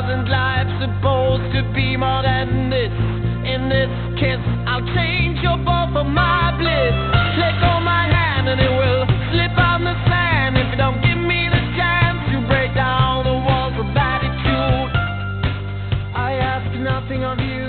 wasn't life supposed to be more than this? In this kiss, I'll change your bow for my bliss. Let go my hand and it will slip on the sand if you don't give me the chance to break down the walls of attitude. I ask nothing of you.